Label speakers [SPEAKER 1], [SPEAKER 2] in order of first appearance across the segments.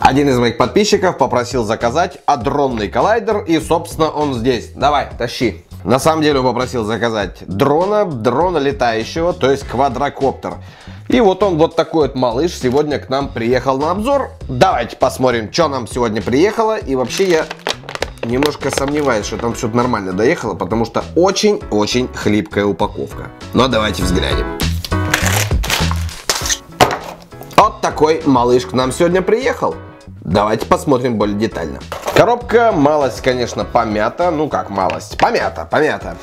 [SPEAKER 1] Один из моих подписчиков попросил заказать адронный коллайдер, и, собственно, он здесь. Давай, тащи. На самом деле он попросил заказать дрона, дрона летающего, то есть квадрокоптер. И вот он, вот такой вот малыш, сегодня к нам приехал на обзор. Давайте посмотрим, что нам сегодня приехало. И вообще я немножко сомневаюсь, что там все нормально доехало, потому что очень-очень хлипкая упаковка. Но давайте взглянем. Вот такой малыш к нам сегодня приехал. Давайте посмотрим более детально. Коробка малость, конечно, помята. Ну как малость? Помята, помята.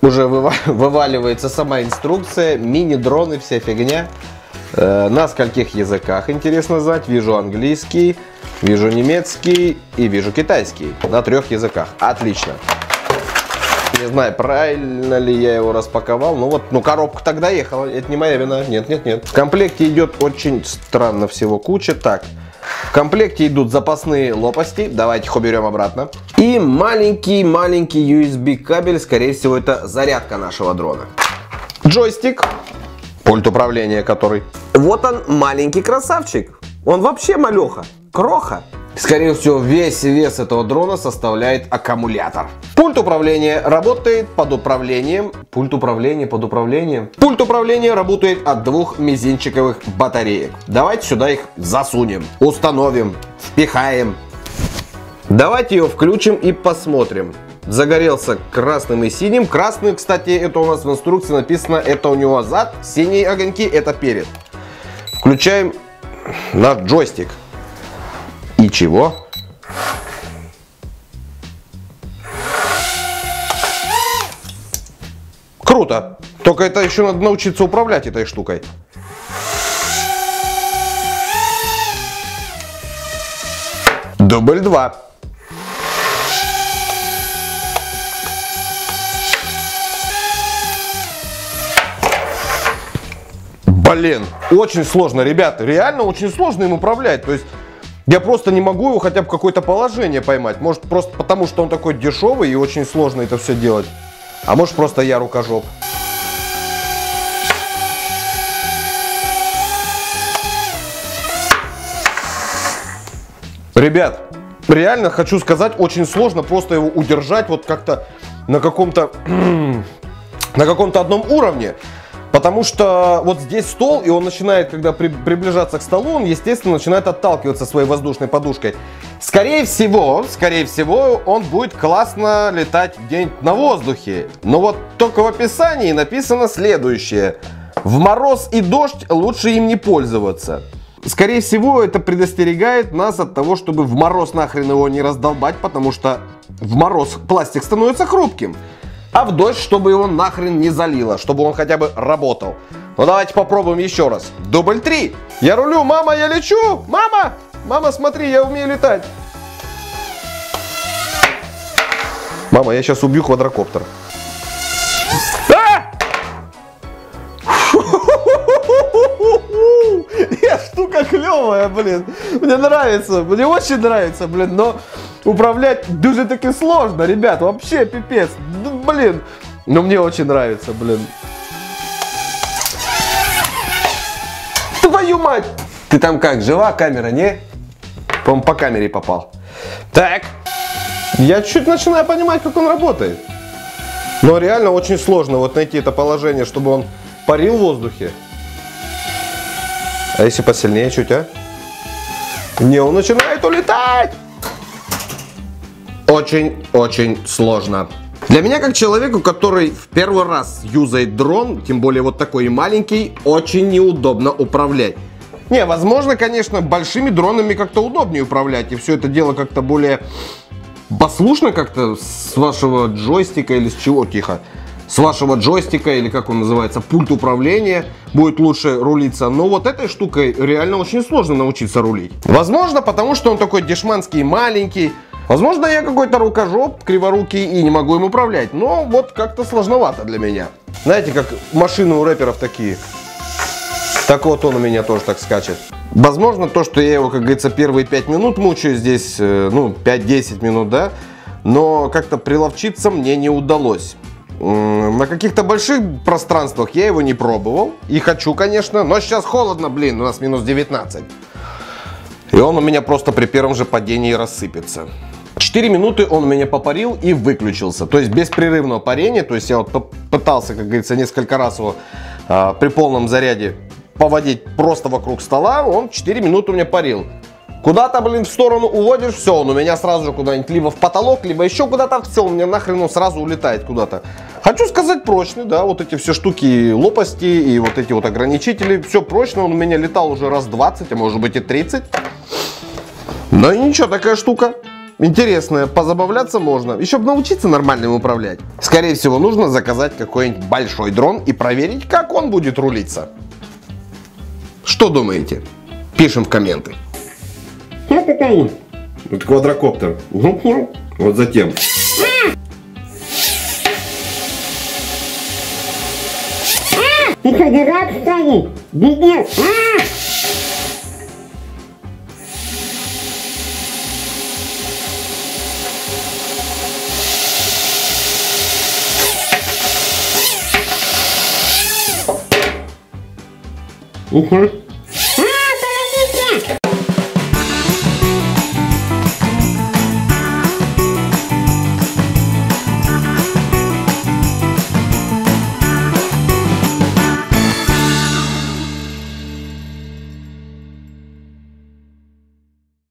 [SPEAKER 1] Уже вываливается сама инструкция. Мини-дроны, вся фигня. Э, на скольких языках, интересно знать. Вижу английский, вижу немецкий и вижу китайский. На трех языках. Отлично. Не знаю, правильно ли я его распаковал. Ну вот, ну коробка тогда ехала. Это не моя вина. Нет, нет, нет. В комплекте идет очень странно всего куча. Так, в комплекте идут запасные лопасти. Давайте их уберем обратно. И маленький-маленький USB кабель. Скорее всего, это зарядка нашего дрона. Джойстик. Пульт управления который. Вот он, маленький красавчик. Он вообще малеха. Кроха. Скорее всего, весь вес этого дрона составляет аккумулятор. Пульт управления работает под управлением. Пульт управления под управлением. Пульт управления работает от двух мизинчиковых батареек. Давайте сюда их засунем, установим, впихаем. Давайте ее включим и посмотрим. Загорелся красным и синим. Красный, кстати, это у нас в инструкции написано, это у него зад. Синие огоньки это перед. Включаем на джойстик. И чего? Круто. Только это еще надо научиться управлять этой штукой. Дубль 2. Блин, очень сложно, ребята, реально очень сложно им управлять. То есть я просто не могу его хотя бы какое-то положение поймать. Может просто потому, что он такой дешевый и очень сложно это все делать. А может просто я рукожоп. Ребят, реально хочу сказать, очень сложно просто его удержать вот как-то на каком-то на каком-то одном уровне. Потому что вот здесь стол, и он начинает, когда при, приближаться к столу, он, естественно, начинает отталкиваться своей воздушной подушкой. Скорее всего, скорее всего, он будет классно летать где-нибудь на воздухе. Но вот только в описании написано следующее. В мороз и дождь лучше им не пользоваться. Скорее всего, это предостерегает нас от того, чтобы в мороз нахрен его не раздолбать, потому что в мороз пластик становится хрупким а в дождь, чтобы его нахрен не залило, чтобы он хотя бы работал. Ну давайте попробуем еще раз. Дубль 3. Я рулю, мама, я лечу. Мама, мама, смотри, я умею летать. Мама, я сейчас убью квадрокоптер. А! Я штука клевая, блин. Мне нравится, мне очень нравится, блин, но управлять дуже таки сложно, ребят, вообще пипец. Ну, блин, но мне очень нравится, блин. Твою мать! Ты там как, жива камера, не? по по камере попал. Так, я чуть начинаю понимать, как он работает. Но реально очень сложно вот найти это положение, чтобы он парил в воздухе. А если посильнее чуть, а? Не, он начинает улетать! очень-очень сложно. Для меня, как человеку, который в первый раз юзает дрон, тем более вот такой маленький, очень неудобно управлять. Не, возможно, конечно, большими дронами как-то удобнее управлять, и все это дело как-то более послушно как-то с вашего джойстика или с чего, тихо, с вашего джойстика или как он называется, пульт управления будет лучше рулиться. Но вот этой штукой реально очень сложно научиться рулить. Возможно, потому что он такой дешманский маленький, Возможно, я какой-то рукожоп, криворукий и не могу им управлять, но вот как-то сложновато для меня. Знаете, как машины у рэперов такие. Так вот он у меня тоже так скачет. Возможно, то, что я его, как говорится, первые 5 минут мучаю здесь, э, ну, 5-10 минут, да, но как-то приловчиться мне не удалось. На каких-то больших пространствах я его не пробовал. И хочу, конечно, но сейчас холодно, блин, у нас минус 19. И он у меня просто при первом же падении рассыпется. 4 минуты он у меня попарил и выключился. То есть без прерывного парения. То есть я вот пытался, как говорится, несколько раз его а, при полном заряде поводить просто вокруг стола. Он 4 минуты у меня парил. Куда-то, блин, в сторону уводишь, все, он у меня сразу же куда-нибудь либо в потолок, либо еще куда-то, все, у меня нахрен он сразу улетает куда-то. Хочу сказать прочный, да, вот эти все штуки лопасти и вот эти вот ограничители, все прочно, он у меня летал уже раз 20, а может быть и 30. Но и ничего, такая штука интересная, позабавляться можно. Еще бы научиться нормально им управлять. Скорее всего, нужно заказать какой-нибудь большой дрон и проверить, как он будет рулиться. Что думаете? Пишем в комменты.
[SPEAKER 2] Что это такое?
[SPEAKER 1] Это квадрокоптер. Вот затем.
[SPEAKER 2] Ты что, дурак, что ли? Бедняк. А!
[SPEAKER 1] Угу.